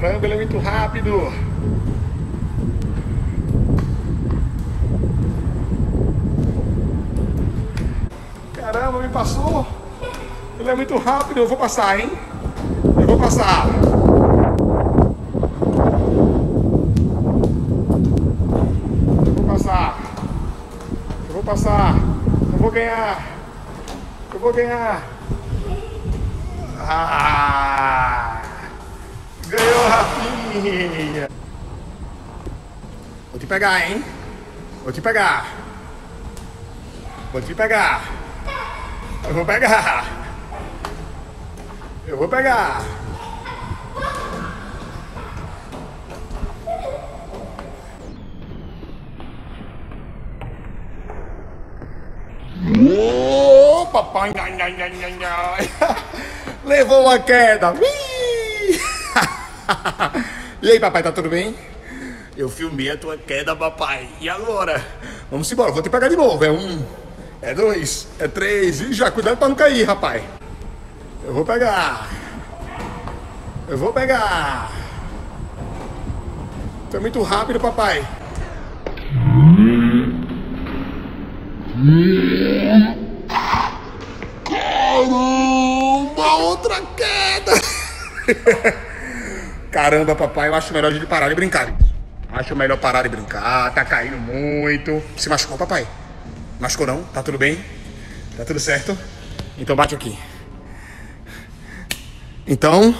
Caramba, ele é muito rápido. Caramba, me passou. Ele é muito rápido, eu vou passar, hein? Eu vou passar. Eu vou passar. Eu vou passar. Eu vou ganhar. Eu vou ganhar. Ah! Vou te pegar, hein? Vou te pegar. Vou te pegar. Eu vou pegar. Eu vou pegar. Ô, papai. Nhai, nhai, nhai, nhai. Levou uma queda. E aí, papai, tá tudo bem? Eu filmei a tua queda, papai. E agora? Vamos embora, vou te pegar de novo. É um, é dois, é três. E já, cuidado pra não cair, rapaz. Eu vou pegar. Eu vou pegar. Tu é muito rápido, papai. Caramba, outra queda. Caramba, papai, eu acho melhor a gente parar de brincar. Acho melhor parar de brincar, tá caindo muito. Se machucou, papai? Machucou não? Tá tudo bem? Tá tudo certo? Então bate aqui. Então,